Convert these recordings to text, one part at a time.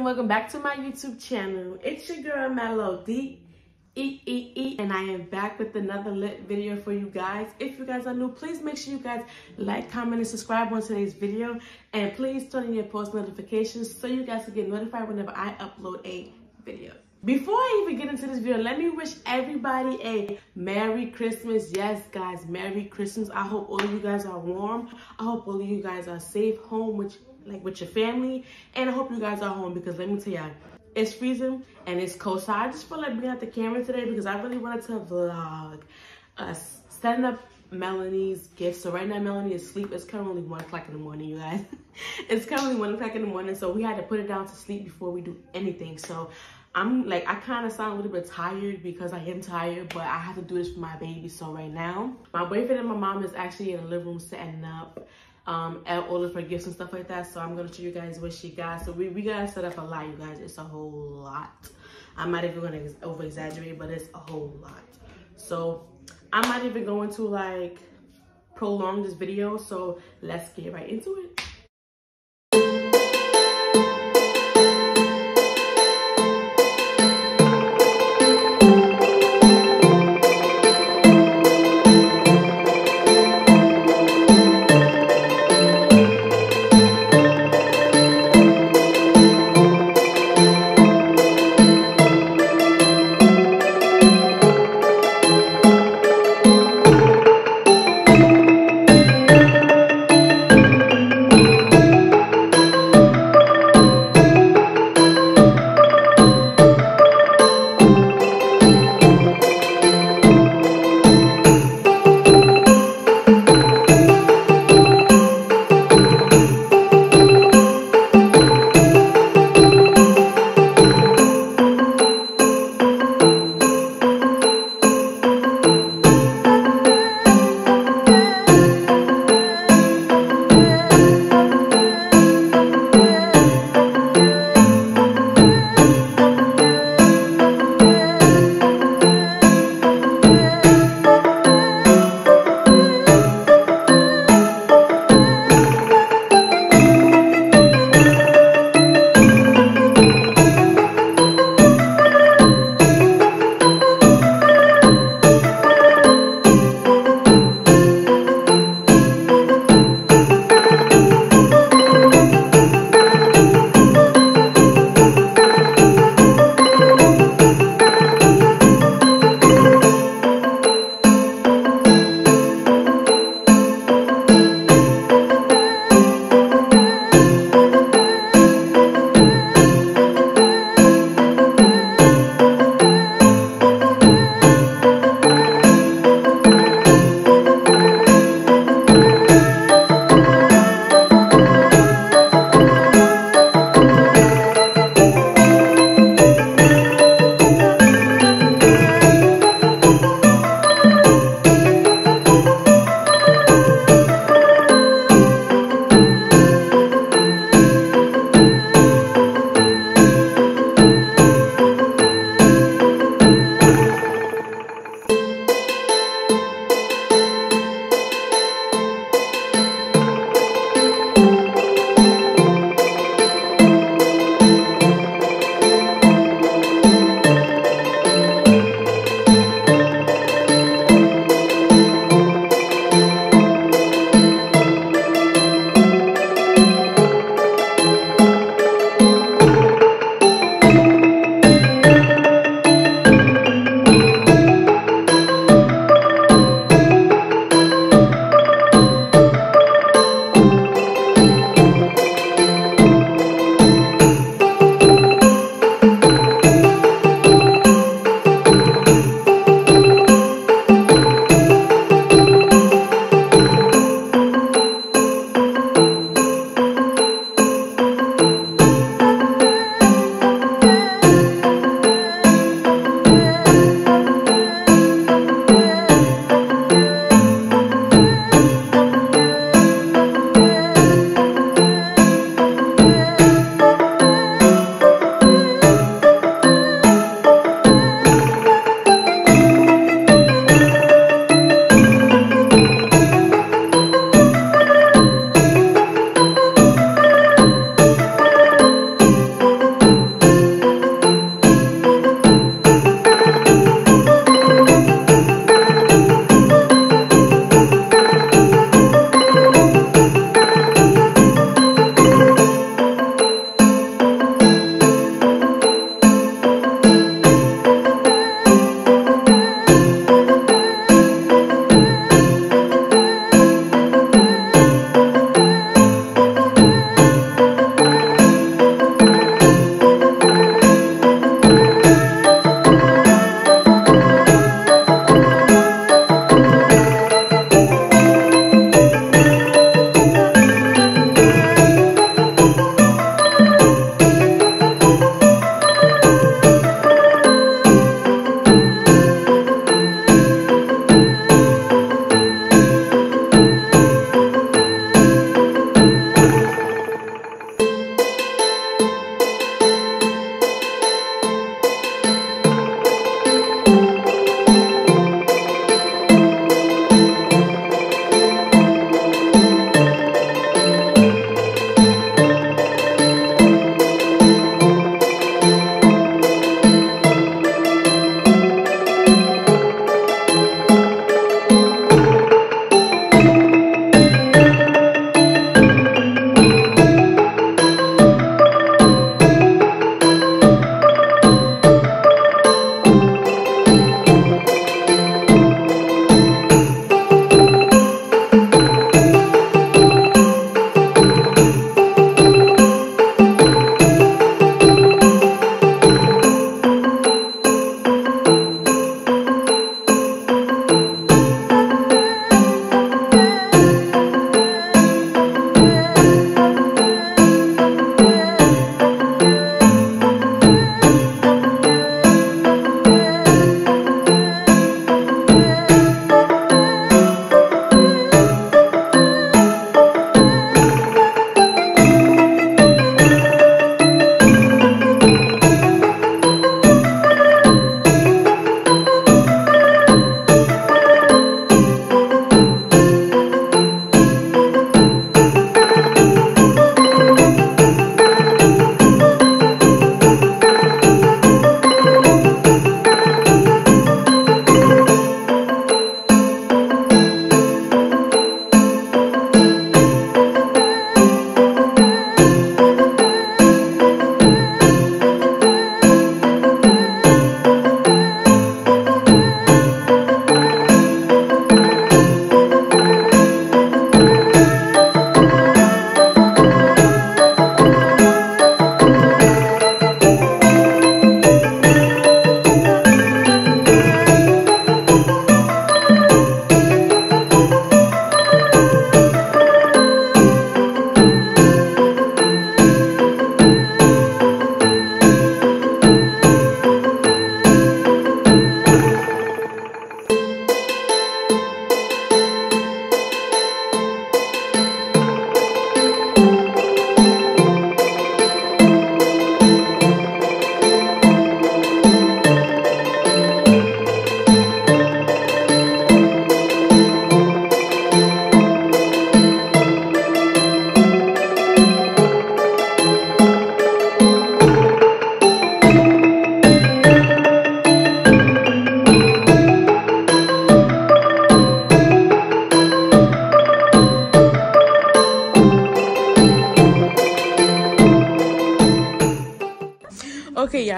and welcome back to my YouTube channel. It's your girl Melody E E E and I am back with another lit video for you guys. If you guys are new, please make sure you guys like, comment, and subscribe on today's video. And please turn on your post notifications so you guys can get notified whenever I upload a video. Before I even get into this video, let me wish everybody a Merry Christmas. Yes, guys, Merry Christmas. I hope all of you guys are warm. I hope all of you guys are safe home with like with your family. And I hope you guys are home because let me tell y'all, it's freezing and it's cold. So I just feel like bringing out the camera today because I really wanted to vlog uh, us setting up Melanie's gift. So right now Melanie is asleep. It's currently one o'clock in the morning, you guys. it's currently one o'clock in the morning. So we had to put it down to sleep before we do anything. So I'm like, I kind of sound a little bit tired because I am tired, but I have to do this for my baby. So right now, my boyfriend and my mom is actually in the living room setting up um, all of her gifts and stuff like that. So I'm gonna show you guys what she got. So we, we gotta set up a lot, you guys. It's a whole lot. I'm not even gonna over exaggerate, but it's a whole lot. So I'm not even going to like prolong this video. So let's get right into it.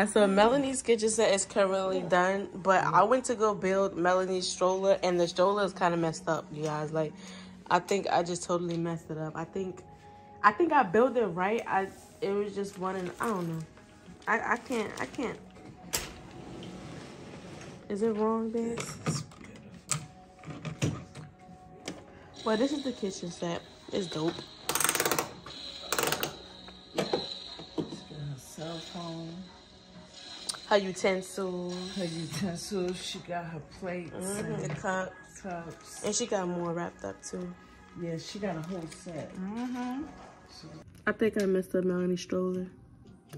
Guys, so Melanie's kitchen set is currently done, but I went to go build Melanie's stroller, and the stroller is kind of messed up, you guys. Like, I think I just totally messed it up. I think, I think I built it right. I it was just one, and I don't know. I I can't I can't. Is it wrong, babe? Well, this is the kitchen set. It's dope. Her utensils. Her utensils. She got her plates Mm -hmm. and the cups. cups. And she got more wrapped up too. Yeah, she got a whole set. Mm-hmm. I think I messed up Melanie's stroller.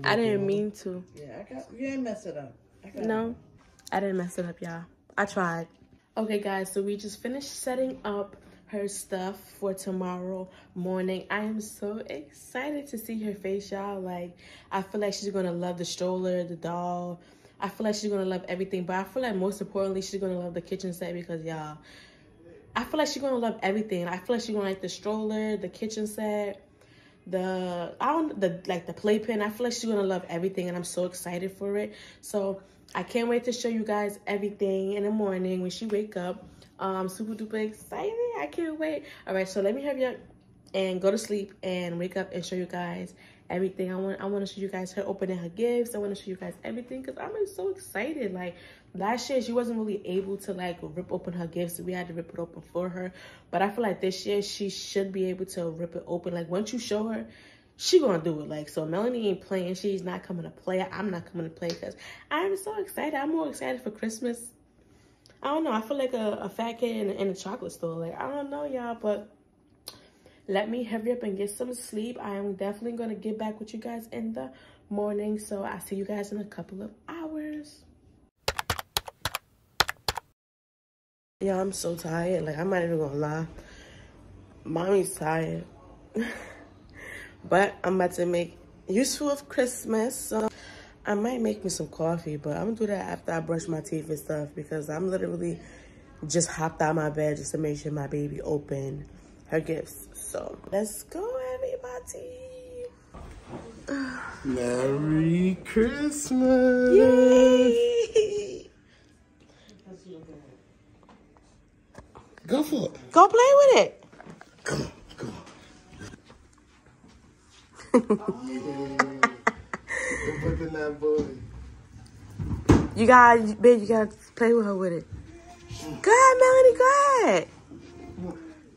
I didn't mean to. Yeah, I got. You ain't mess it up. no, it. I didn't mess it up, y'all. I tried. Okay, guys. So we just finished setting up her stuff for tomorrow morning. I am so excited to see her face, y'all. Like, I feel like she's gonna love the stroller, the doll. I feel like she's gonna love everything, but I feel like most importantly, she's gonna love the kitchen set because y'all, I feel like she's gonna love everything. I feel like she's gonna like the stroller, the kitchen set, the I don't the like the playpen. I feel like she's gonna love everything, and I'm so excited for it. So I can't wait to show you guys everything in the morning when she wake up. Um, super duper excited. I can't wait. All right, so let me hurry up and go to sleep and wake up and show you guys everything. I want I want to show you guys her opening her gifts. I want to show you guys everything because I'm so excited. Like last year, she wasn't really able to like rip open her gifts. We had to rip it open for her. But I feel like this year she should be able to rip it open. Like once you show her, she gonna do it. Like so, Melanie ain't playing. She's not coming to play. I'm not coming to play because I'm so excited. I'm more excited for Christmas I don't know. I feel like a, a fat kid in, in a chocolate store. Like, I don't know, y'all, but let me hurry up and get some sleep. I am definitely to get back with you guys in the morning. So I'll see you guys in a couple of hours. Yeah, I'm so tired. Like, I'm not even to lie. Mommy's tired. but I'm about to make useful of Christmas. So I might make me some coffee, but I'm gonna do that after I brush my teeth and stuff because I'm literally just hopped out my bed just to make sure my baby open her gifts. So let's go, everybody. Merry Christmas. Yay. Go for it. Go play with it. Come on, come on. yeah. that boy. You got, babe, you gotta play with her with it. Go ahead, Melanie, go ahead.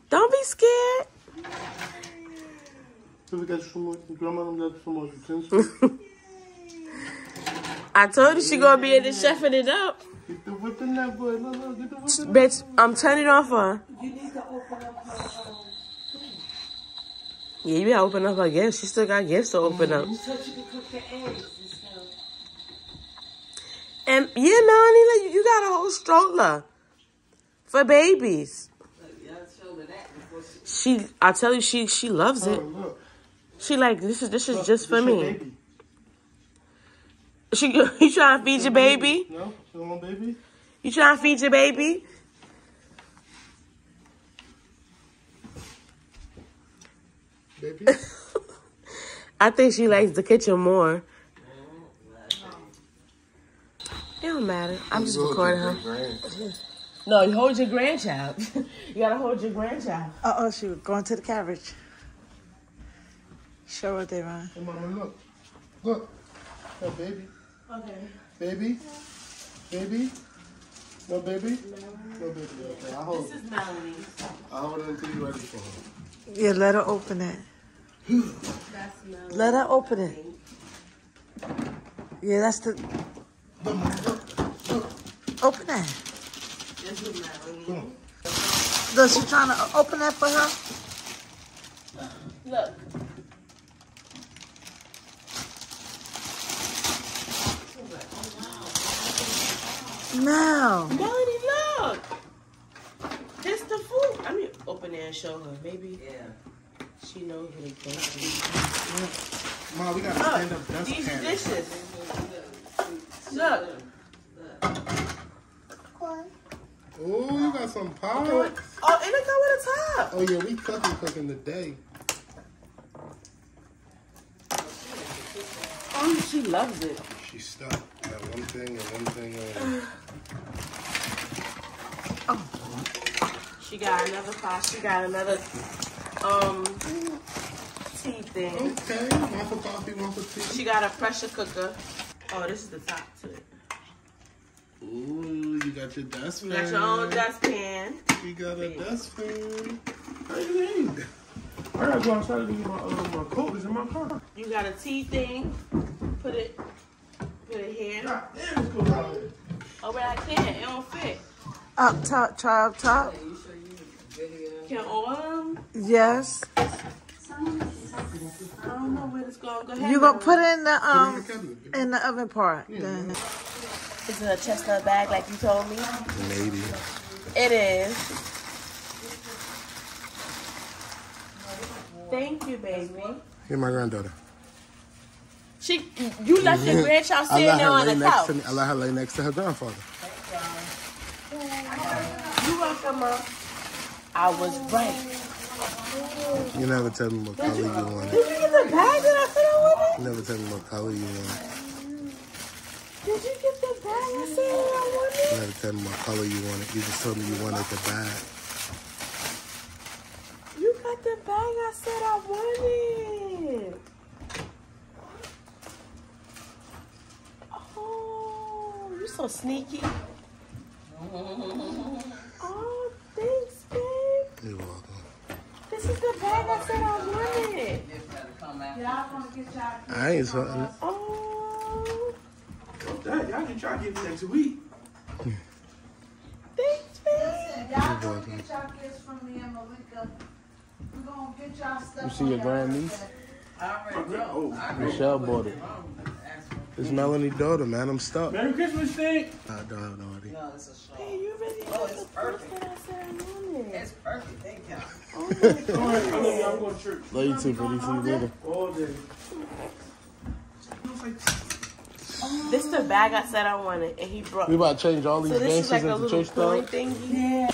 Don't be scared. I told you she gonna be in the chefing it up. Bitch, I'm turning off her. You need to open up her. Yeah, you gotta open up her gifts. She still got gifts to open up. Mm, you said you could cook the eggs. And yeah, Melanie, like, you got a whole stroller for babies. She, I tell you, she she loves it. Oh, she like this is this is just for me. She you trying to feed your baby? No, you want baby? You trying to feed your baby? Baby. I think she likes the kitchen more. It don't matter. I'm just recording her. No, you hold your grandchild. you gotta hold your grandchild. Uh oh, she was going to the carriage. Show her they run. Hey, mama, look. Look. No, baby. Okay. Baby. Baby. No, baby. No, baby. Okay, I hold. This is Melanie. I hold it until you're ready for her. Yeah, let her open it. Let her open it. Yeah, that's the. Open that. This is Melanie. Does she trying to open that for her? Look. No. Melanie, look. This the food. I mean, open it and show her. Maybe yeah. she knows what it goes to. Mom, we gotta stand up dust These pan. dishes. Look. Oh, you got some pie. Oh, and it come with a top. Oh yeah, we cooking cooking today. Oh, she loves it. She's stuck at one thing and one thing only. She got another pot. She got another um tea thing. Okay, one for coffee, one for tea. She got a pressure cooker. Oh, this is the top to it. Ooh, you got your dustpan. You got your own dustpan. You got a dustpan. How you mean? I gotta go outside and get my, uh, my coat. It's in my car. You got a tea thing. Put it put it here. God damn, it's cold out here. Oh, but I can't. It don't fit. Up top, try up top. Can all of them? Yes. I don't know where it's going. Go ahead. You gonna put it in the Put it in um in the oven part. Then. Is it a chestnut bag like you told me? Maybe. It is. Thank you, baby. Here's my granddaughter. She, you left your grandchild I sitting there on lay the couch. to. I let her lay next to her grandfather. You welcome, Mom. I was right. You never tell me what color you wanted. Did you get the bag that I said I wanted? You never tell me what color you wanted. Did you get the bag I said I You wanted? never tell me what color you wanted. You just told me you wanted the bag. You got the bag I said I wanted. Oh, you're so sneaky. Mm-hmm. Oh, thanks, babe. You're welcome. This is the bag I said I wanted. I ain't something. Oh, Dad, y'all can try to get me next week. thanks, babe. Y'all gonna get y'all gifts from me and Malika. We gonna get y'all stuff. You see your grandniece? Oh, Michelle bought it. It's Melanie's daughter, man. I'm stuck. Merry Christmas, thing. I don't have no idea. No, it's a show. Hey, you really Oh, it's perfect. that I said I wanted. It's perfect. Thank you. Oh my All right, to I'm going to church. Love you too, pretty. See you later. All day. This is the bag I said I wanted, and he brought. We about to change all these So this is gangsters like a into little church coin dogs. thingy.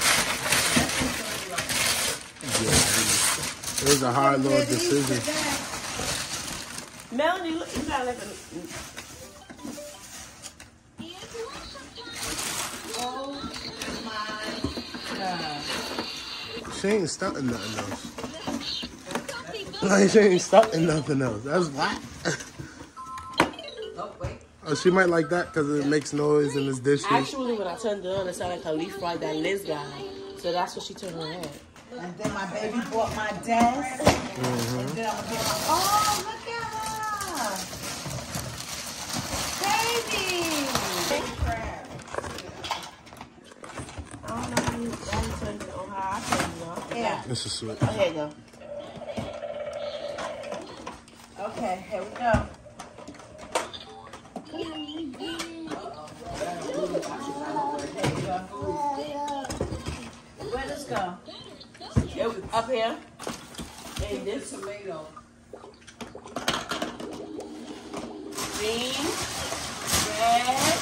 It was a hard little decision. Melanie, look, you got like a. She ain't starting nothing else. Like she ain't starting nothing else. That's why. Oh, wait. Oh, she might like that because it makes noise and it's dishes. Actually, when I turned it on, it sounded like a leaf fry that Liz got. So that's what she turned on head. And then my baby bought my desk. Mm-hmm. And then I'm gonna get my. Oh, look at her. Baby. I don't know how you how you turned it on. How I turned it on. Yeah. This is sweet. Oh, here you go. Okay, here we go. Where does go? It was up here. And this Tomato. green, red.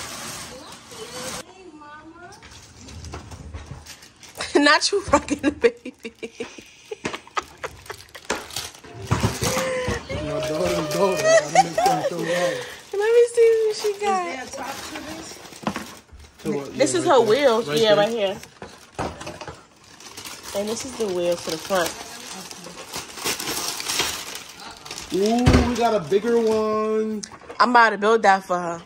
Not you fucking the baby. My daughter's daughter. I gotta make them so loud. Let me see what she Is got. there a top to this? So what- This yeah, is right her there. wheels. Right yeah, there. right here. And this is the wheels to the front. Ooh, we got a bigger one. I'm about to build that for her.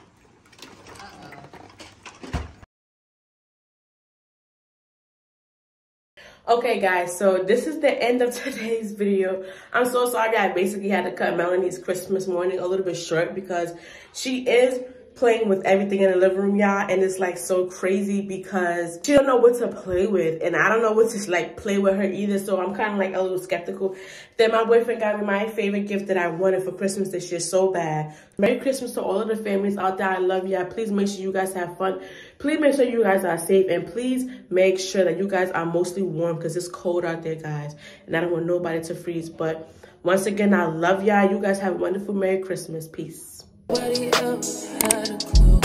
Okay guys, so this is the end of today's video. I'm so sorry I basically had to cut Melanie's Christmas morning a little bit short because she is playing with everything in the living room, y'all, and it's like so crazy because she don't know what to play with and I don't know what to like play with her either, so I'm kind of like a little skeptical. Then my boyfriend got me my favorite gift that I wanted for Christmas this year so bad. Merry Christmas to all of the families out there. I love y'all. Please make sure you guys have fun. Please make sure you guys are safe and please make sure that you guys are mostly warm because it's cold out there, guys. And I don't want nobody to freeze. But once again, I love y'all. You guys have a wonderful Merry Christmas. Peace. Nobody else had a clue.